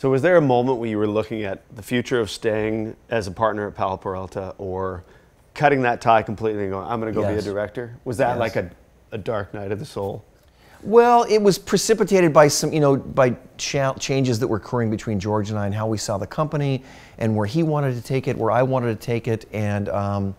So was there a moment where you were looking at the future of staying as a partner at Powell Peralta or cutting that tie completely and going, I'm going to go be a director? Was that Yes. like a, a dark night of the soul? Well, it was precipitated by some, you know, by cha- changes that were occurring between George and I and how we saw the company and where he wanted to take it, where I wanted to take it, and um,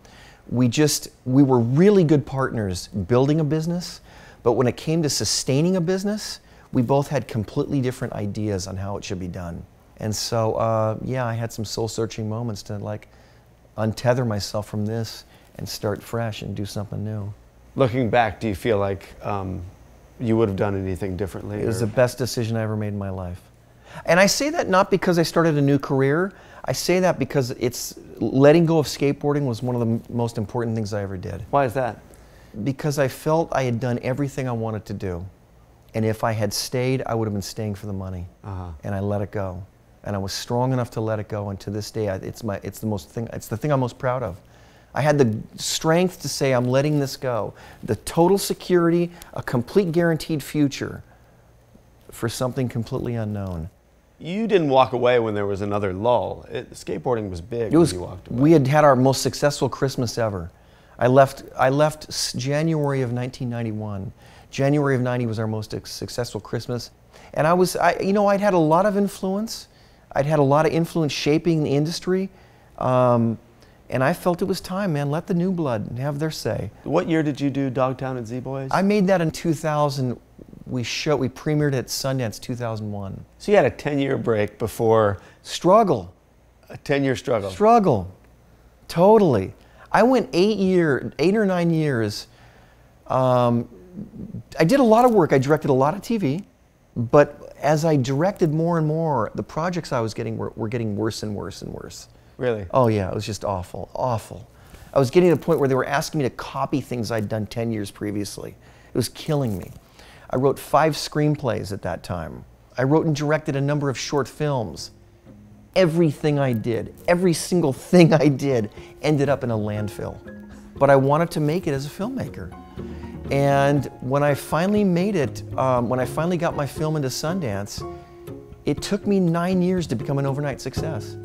we just we were really good partners building a business, but when it came to sustaining a business, we both had completely different ideas on how it should be done. And so, uh, yeah, I had some soul-searching moments to like untether myself from this and start fresh and do something new. Looking back, do you feel like um, you would have done anything differently? It was or- the best decision I ever made in my life. And I say that not because I started a new career. I say that because it's letting go of skateboarding was one of the m- most important things I ever did. Why is that? Because I felt I had done everything I wanted to do. And if I had stayed, I would have been staying for the money. Uh-huh. And I let it go. And I was strong enough to let it go. And to this day, I, it's, my, it's, the most thing, it's the thing I'm most proud of. I had the strength to say, I'm letting this go. The total security, a complete guaranteed future for something completely unknown. You didn't walk away when there was another lull. It, skateboarding was big was, when you walked away. we had had our most successful Christmas ever. I left, I left January of 1991. January of 90 was our most successful Christmas. And I was, I, you know, I'd had a lot of influence. I'd had a lot of influence shaping the industry. Um, and I felt it was time, man. Let the new blood have their say. What year did you do Dogtown and Z-Boys? I made that in 2000. We showed, we premiered at Sundance 2001. so you had a 10-year break before Struggle. a 10-year struggle. Struggle. Totally. I went eight year, eight or nine years. Um, I did a lot of work. I directed a lot of TV, but as I directed more and more, the projects I was getting were, were getting worse and worse and worse. Really? Oh yeah, it was just awful, awful. I was getting to the point where they were asking me to copy things I'd done 10 years previously. It was killing me. I wrote five screenplays at that time. I wrote and directed a number of short films. Everything I did, every single thing I did ended up in a landfill. But I wanted to make it as a filmmaker. And when I finally made it, um, when I finally got my film into Sundance, it took me nine years to become an overnight success.